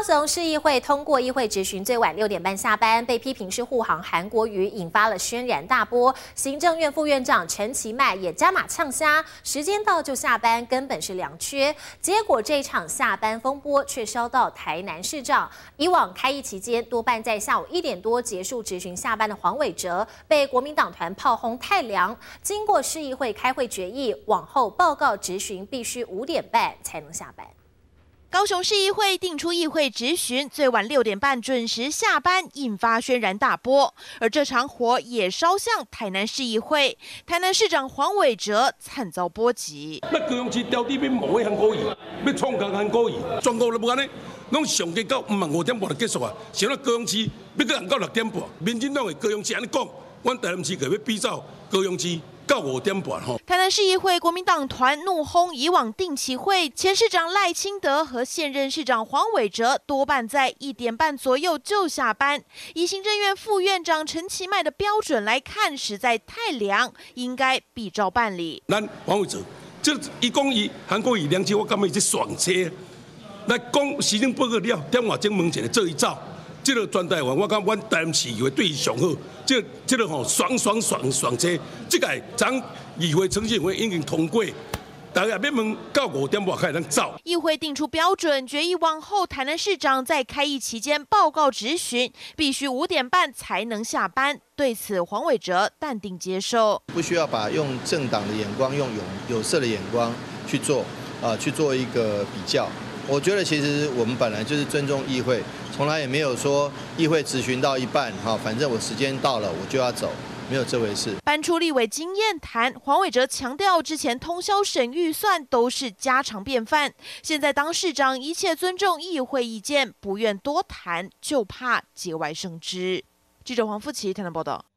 高雄市议会通过议会质询，最晚六点半下班，被批评是护航韩国瑜，引发了轩然大波。行政院副院长陈其迈也加码呛虾，时间到就下班，根本是良缺。结果这场下班风波却烧到台南市长。以往开议期间多半在下午一点多结束质询下班的黄伟哲，被国民党团炮轰太凉。经过市议会开会决议，往后报告质询必须五点半才能下班。高雄市议会定出议会质询最晚六点半准时下班，引发轩然大波。而这场火也烧向台南市议会，台南市长黄伟哲惨遭波及。那高雄市调地边无韩国语，要创港韩国语，全国都不安尼，拢上计到五万五点半就结束啊！想到高雄市要到人到六点半，民进党的高雄市安尼讲，阮台南市可要比照高雄市。台南市议会国民党团怒轰以往定期会，前市长赖清德和现任市长黄伟哲多半在一点半左右就下班。以行政院副院长陈其迈的标准来看，实在太凉，应该比照办理。咱黄伟哲，这一讲伊韩国语两句，我感觉伊是爽车。来讲时政报告了，电话正门前做一照。这个专台湾，我讲阮台南市议会对伊上好，这、这个吼爽爽爽爽车，即个咱议会程序会已经通过，大家别问到五点半开始走。议会定出标准，决议往后台南市长在开议期间报告质询，必须五点半才能下班。对此，黄伟哲淡定接受，不需要把用政党的眼光、用有有色的眼光去做啊，去做一个比较。我觉得其实我们本来就是尊重议会，从来也没有说议会咨询到一半，哈，反正我时间到了我就要走，没有这回事。搬出立委经验谈，黄伟哲强调，之前通宵审预算都是家常便饭，现在当市长一切尊重议会意见，不愿多谈，就怕节外生枝。记者黄富奇台南报道。